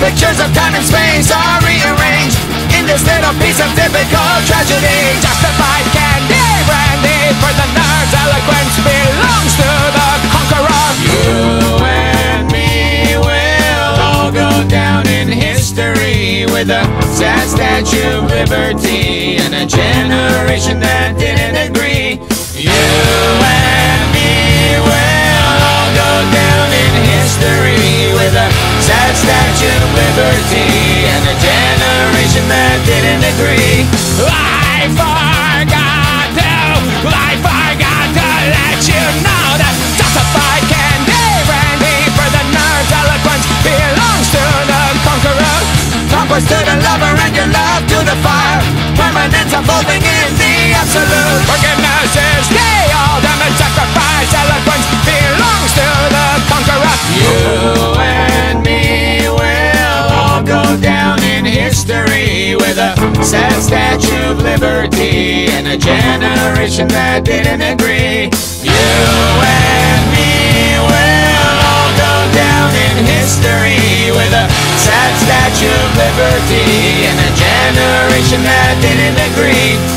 pictures of time and space are rearranged in this little piece of typical tragedy. Justified candy brandy for the nerds. Eloquence belongs to the conqueror. You and me will all go down in history with a sad statue of liberty and a generation that didn't agree. You that didn't agree. I forgot to, I forgot to let you know that justified candy brandy for the nerds. Eloquence belongs to the conqueror. Conquest to the lover and your love to the fire. Permanence unfolding in the absolute. Forgiveness is the a sad statue of liberty and a generation that didn't agree. You and me will all go down in history with a sad statue of liberty and a generation that didn't agree.